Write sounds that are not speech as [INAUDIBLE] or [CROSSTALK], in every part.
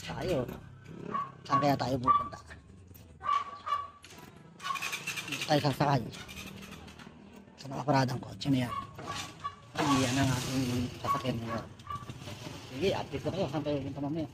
Alis tayo. Saan kaya tayo pupunta? Dito tayo sasakay. Sa nakaparadang kotse na yan. Yan ang ating sasakyan ngayon. Sige, update ko kayo. Saan tayo pupunta mamaya?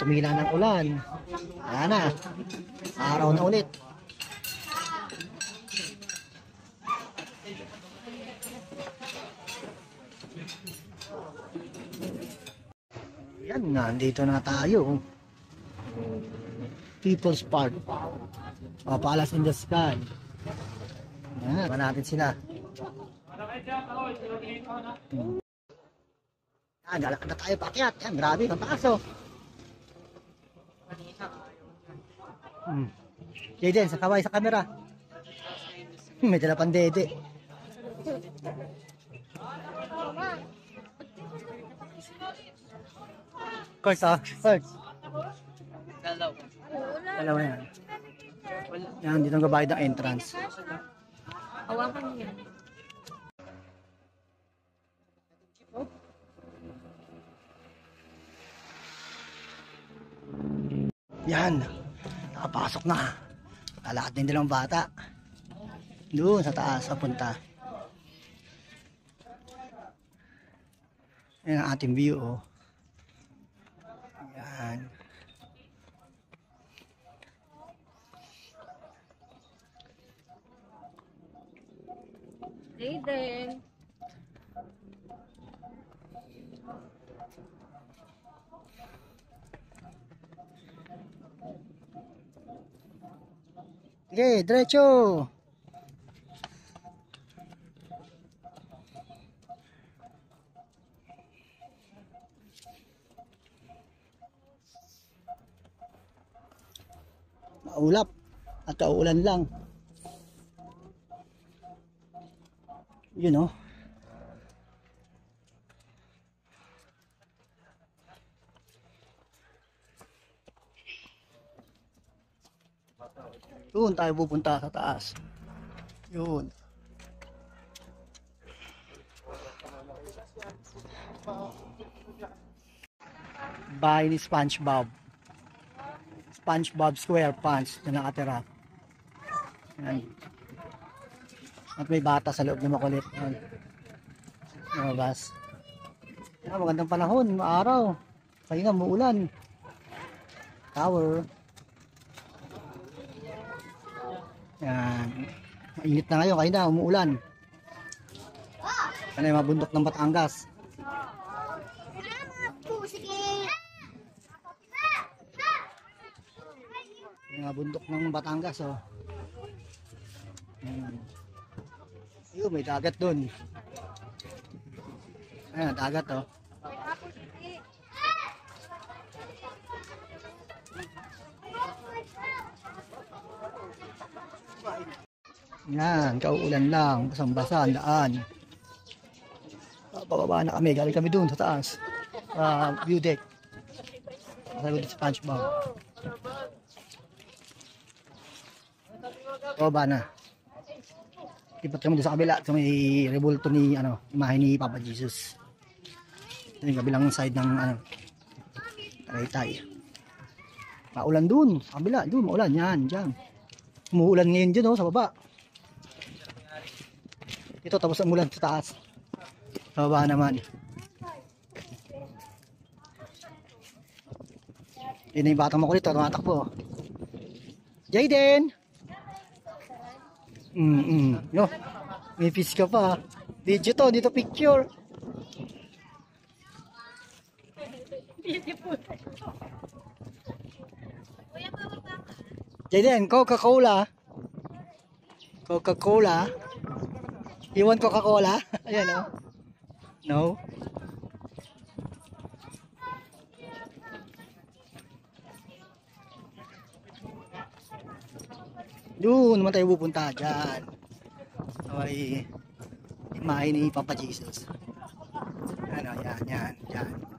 Tumila ng ulan. Ayan na. Araw na ulit. Yan, nandito na tayo. People's Park. Oh, Palace in the Sky. Yan, ba natin sila. Yan, galak na tayo pakyat. Yan, grabe, ang taas Hmm. Jaden, sa kaway sa camera. [LAUGHS] May dala pang dede. Course ah, course. Dalaw. Yan. Yan, dito ang gabayad ng entrance. Hawakan niya. Yan. Nakapasok na. Kalakad din dalawang bata. Doon sa taas, papunta. Yan ang ating view, oh. Yan. Jaden. Sige, diretso. Maulap at kauulan lang. Yun oh. Doon tayo pupunta sa taas. Yun. Bahay ni SpongeBob. SpongeBob SquarePants na nakatira. Yan. At may bata sa loob na makulit. Yan. Lumabas. Yan, magandang panahon, maaraw. Kaya nga, muulan. Tower. Yan. Mainit na ngayon, kaya na, umuulan. Ano yung mga bundok ng Batangas. Yung mga bundok ng Batangas, oh. Yan. Ayun, may dagat dun. Ayan, dagat, oh. Yan, kauulan lang. Basang-basa ang daan. Ah, Bababa na kami. Galing kami dun sa taas. Sa view deck. Sabi sa SpongeBob. Bababa na. Ipat kami sa kabila. Sa may revolto ni, ano, imahe ni Papa Jesus. Yung kabilang side ng, ano, Tagaytay. Maulan dun. Kabila. Dun, maulan. Yan, dyan. Umuulan ngayon dyan, oh, sa baba. Ito, tapos ang ulan sa taas. Baba naman. Yun na yung batang makulit, oh, tumatakbo. Jayden! Mm -mm. Yo, may fish ka pa. Video to, dito picture. Jayden, Coca-Cola. Coca-Cola. You Coca-Cola? [LAUGHS] Ayan o. No? Doon naman tayo pupunta dyan. Okay. Imahe ni Papa Jesus. Ano, yan, yan, yan.